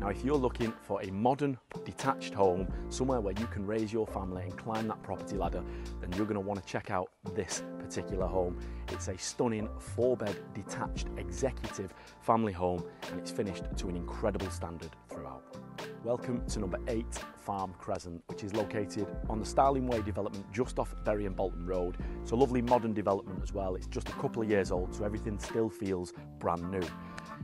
Now, if you're looking for a modern, detached home, somewhere where you can raise your family and climb that property ladder, then you're going to want to check out this particular home. It's a stunning four bed detached executive family home and it's finished to an incredible standard throughout. Welcome to number eight Farm Crescent, which is located on the Starling Way development just off Bury and Bolton Road. It's a lovely modern development as well. It's just a couple of years old, so everything still feels brand new.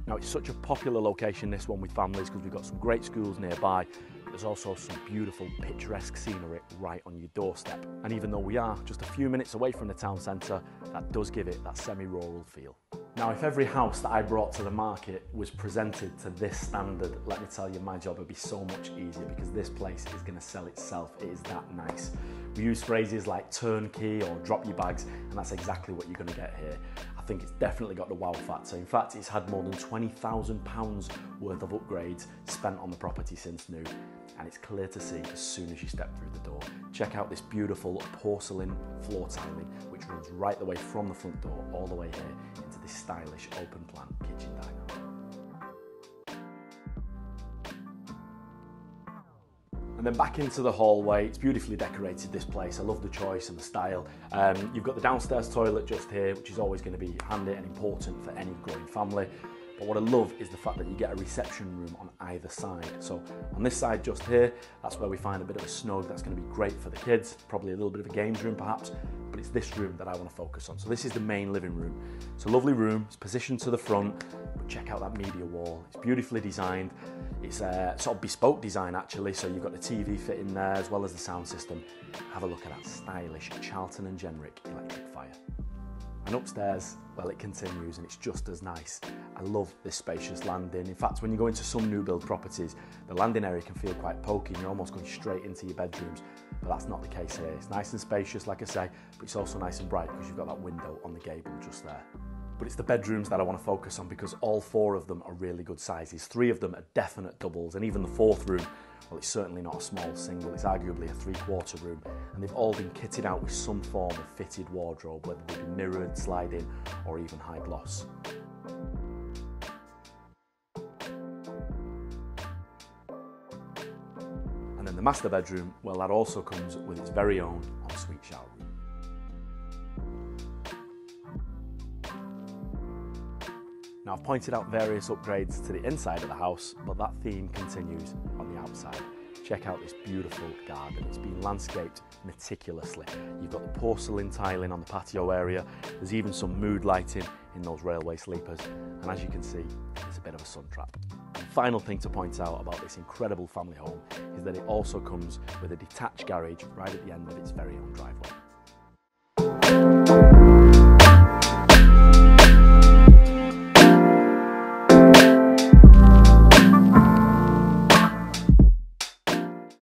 Now it's such a popular location this one with families because we've got some great schools nearby. There's also some beautiful picturesque scenery right on your doorstep. And even though we are just a few minutes away from the town centre, that does give it that semi-rural feel. Now, if every house that I brought to the market was presented to this standard, let me tell you, my job would be so much easier because this place is going to sell itself. It is that nice. We use phrases like turnkey or drop your bags, and that's exactly what you're going to get here. I think it's definitely got the wow factor. So in fact, it's had more than £20,000 worth of upgrades spent on the property since new, and it's clear to see as soon as you step through the door. Check out this beautiful porcelain floor tiling, which runs right the way from the front door all the way here this stylish open plan kitchen diner. And then back into the hallway, it's beautifully decorated this place. I love the choice and the style. Um, you've got the downstairs toilet just here, which is always going to be handy and important for any growing family. But what I love is the fact that you get a reception room on either side. So on this side just here, that's where we find a bit of a snug that's going to be great for the kids, probably a little bit of a games room perhaps, but it's this room that I want to focus on. So this is the main living room. It's a lovely room, it's positioned to the front, but check out that media wall. It's beautifully designed. It's a sort of bespoke design actually, so you've got the TV fit in there as well as the sound system. Have a look at that stylish Charlton and Jenrick electric fire. And upstairs, well, it continues and it's just as nice. I love this spacious landing. In fact, when you go into some new build properties, the landing area can feel quite pokey and you're almost going straight into your bedrooms, but that's not the case here. It's nice and spacious, like I say, but it's also nice and bright because you've got that window on the gable just there. But it's the bedrooms that I want to focus on because all four of them are really good sizes. Three of them are definite doubles, and even the fourth room well, it's certainly not a small single, it's arguably a three quarter room, and they've all been kitted out with some form of fitted wardrobe, whether they be mirrored, sliding, or even high gloss. And then the master bedroom, well, that also comes with its very own ensuite shower Now I've pointed out various upgrades to the inside of the house, but that theme continues on the outside. Check out this beautiful garden. It's been landscaped meticulously. You've got the porcelain tiling on the patio area. There's even some mood lighting in those railway sleepers. And as you can see, it's a bit of a sun trap. The final thing to point out about this incredible family home is that it also comes with a detached garage right at the end of its very own driveway.